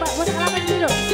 what happened to you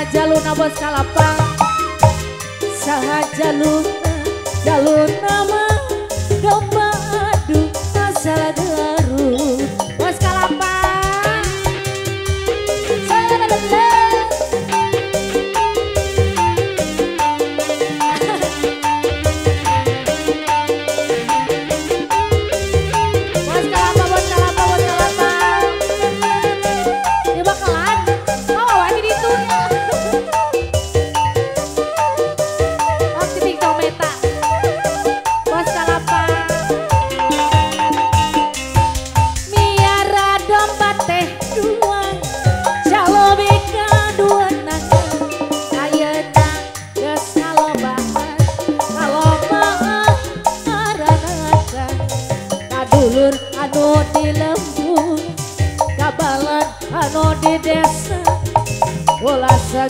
Sahajaluna bos kalapang jalur nama.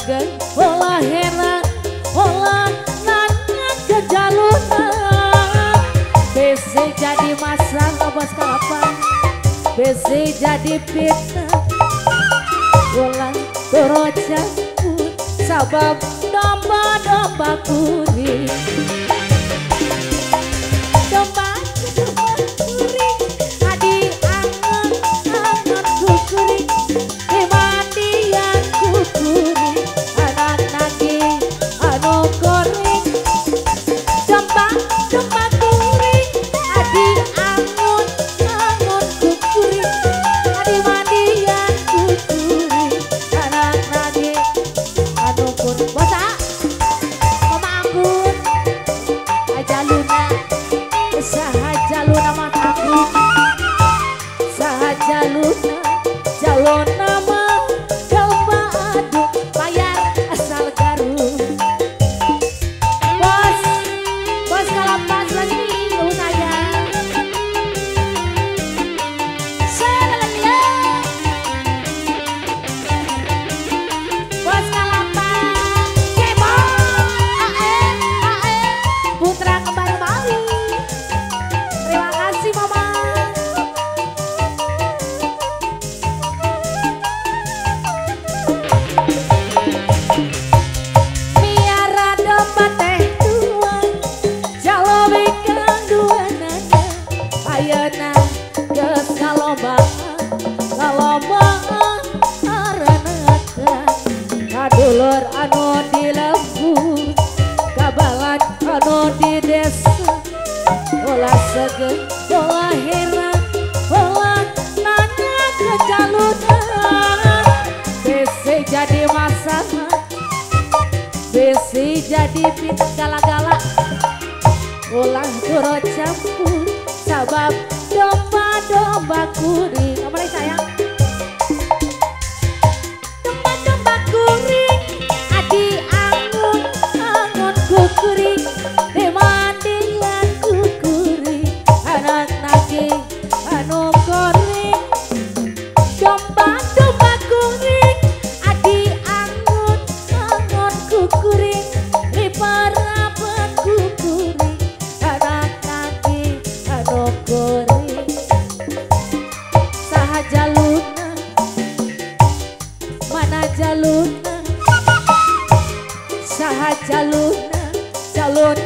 jaga olah heran, olah nanya ke jalunan besi jadi masang obat kapan besi jadi fitnah olah beroja sabab domba-domba kuning jadi pinter gala-gala. Ulang turut campur sabab domba-domba kuri, apa lagi sayang?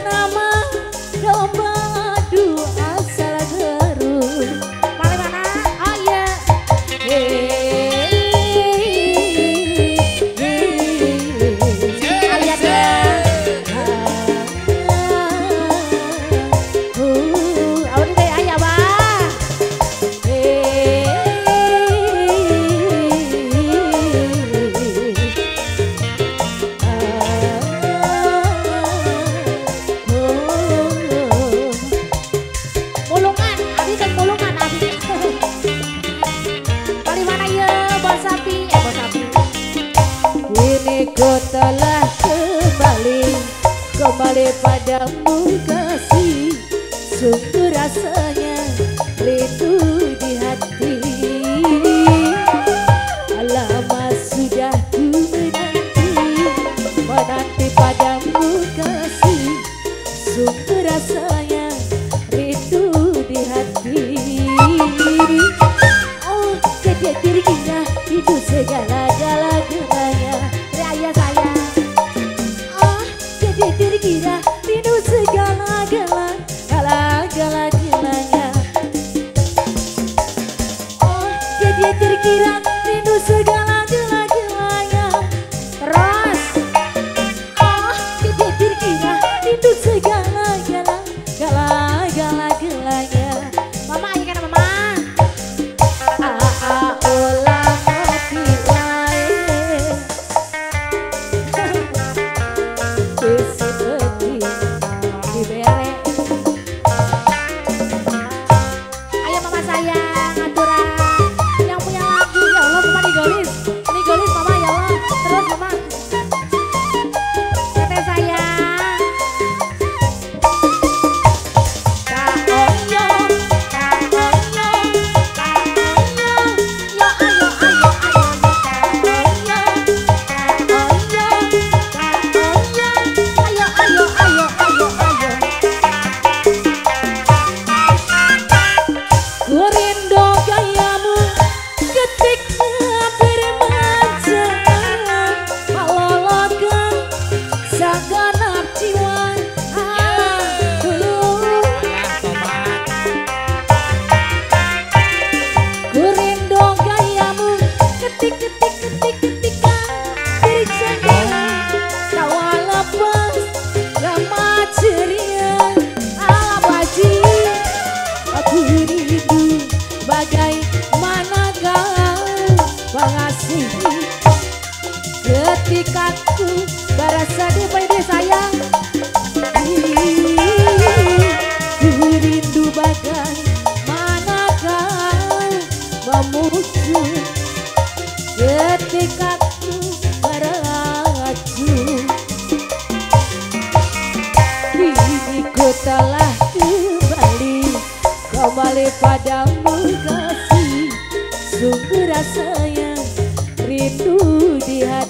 nama domba 颜色。Yeah. rindu bagai mana kau memusuh ketika ku meracu kini ku telah kembali. Kembali padamu kasih sungguh rasanya rindu di hati.